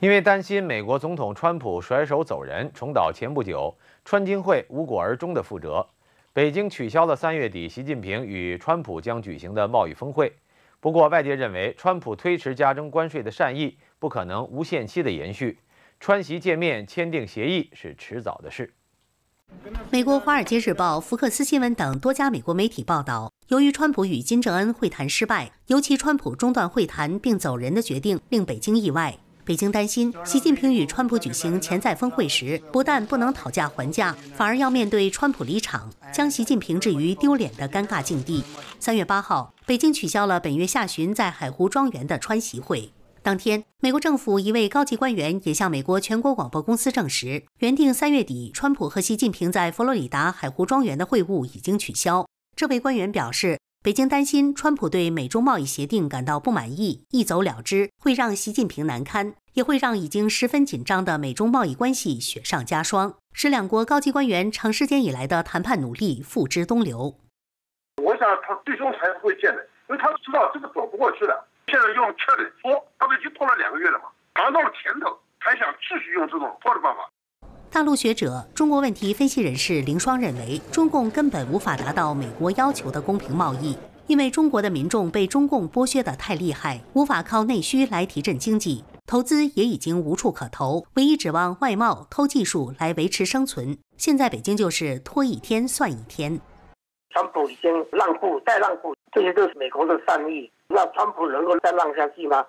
因为担心美国总统川普甩手走人，重蹈前不久川金会无果而终的覆辙，北京取消了三月底习近平与川普将举行的贸易峰会。不过，外界认为川普推迟加征关税的善意不可能无限期的延续，川习见面签订协议是迟早的事。美国《华尔街日报》、福克斯新闻等多家美国媒体报道，由于川普与金正恩会谈失败，尤其川普中断会谈并走人的决定令北京意外。北京担心，习近平与川普举行潜在峰会时，不但不能讨价还价，反而要面对川普离场，将习近平置于丢脸的尴尬境地。三月八号，北京取消了本月下旬在海湖庄园的川习会。当天，美国政府一位高级官员也向美国全国广播公司证实，原定三月底川普和习近平在佛罗里达海湖庄园的会晤已经取消。这位官员表示。北京担心川普对美中贸易协定感到不满意，一走了之会让习近平难堪，也会让已经十分紧张的美中贸易关系雪上加霜，使两国高级官员长时间以来的谈判努力付之东流。我想他最终还是会见的，因为他知道这个走不过去的。现在用劝的拖，他们已经拖了两个月了嘛，尝到了甜头，还想继续用这种拖的办法。大陆学者、中国问题分析人士林双认为，中共根本无法达到美国要求的公平贸易，因为中国的民众被中共剥削得太厉害，无法靠内需来提振经济，投资也已经无处可投，唯一指望外贸、偷技术来维持生存。现在北京就是拖一天算一天。川普已经让步，再让步，这些都是美国的善意，那川普能够再让下去吗？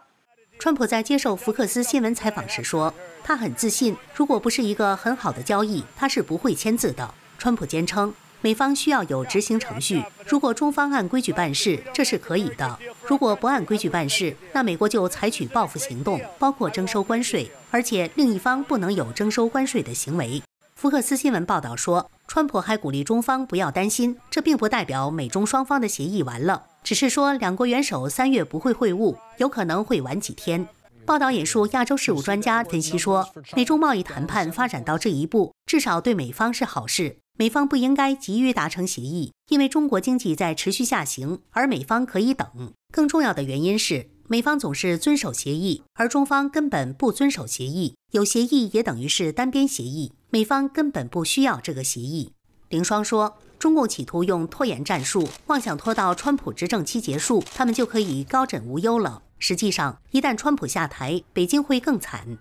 川普在接受福克斯新闻采访时说：“他很自信，如果不是一个很好的交易，他是不会签字的。”川普坚称，美方需要有执行程序，如果中方按规矩办事，这是可以的；如果不按规矩办事，那美国就采取报复行动，包括征收关税，而且另一方不能有征收关税的行为。福克斯新闻报道说，川普还鼓励中方不要担心，这并不代表美中双方的协议完了。只是说，两国元首三月不会会晤，有可能会晚几天。报道引述亚洲事务专家分析说，美中贸易谈判发展到这一步，至少对美方是好事。美方不应该急于达成协议，因为中国经济在持续下行，而美方可以等。更重要的原因是，美方总是遵守协议，而中方根本不遵守协议。有协议也等于是单边协议，美方根本不需要这个协议。林双说。中共企图用拖延战术，妄想拖到川普执政期结束，他们就可以高枕无忧了。实际上，一旦川普下台，北京会更惨。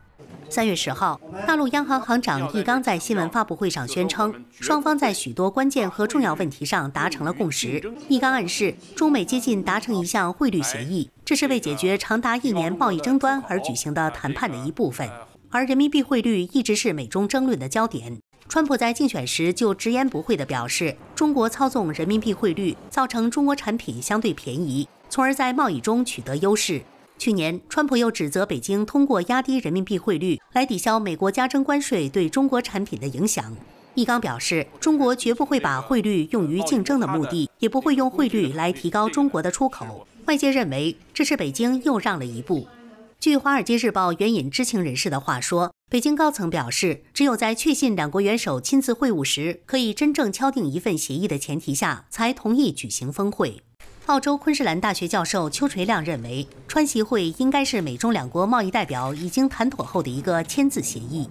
三月十号，大陆央行行长易纲在新闻发布会上宣称，双方在许多关键和重要问题上达成了共识。易纲暗示，中美接近达成一项汇率协议，这是为解决长达一年贸易争端而举行的谈判的一部分。而人民币汇率一直是美中争论的焦点。川普在竞选时就直言不讳地表示，中国操纵人民币汇率，造成中国产品相对便宜，从而在贸易中取得优势。去年，川普又指责北京通过压低人民币汇率来抵消美国加征关税对中国产品的影响。易纲表示，中国绝不会把汇率用于竞争的目的，也不会用汇率来提高中国的出口。外界认为，这是北京又让了一步。据《华尔街日报》援引知情人士的话说，北京高层表示，只有在确信两国元首亲自会晤时，可以真正敲定一份协议的前提下，才同意举行峰会。澳洲昆士兰大学教授邱垂亮认为，川习会应该是美中两国贸易代表已经谈妥后的一个签字协议。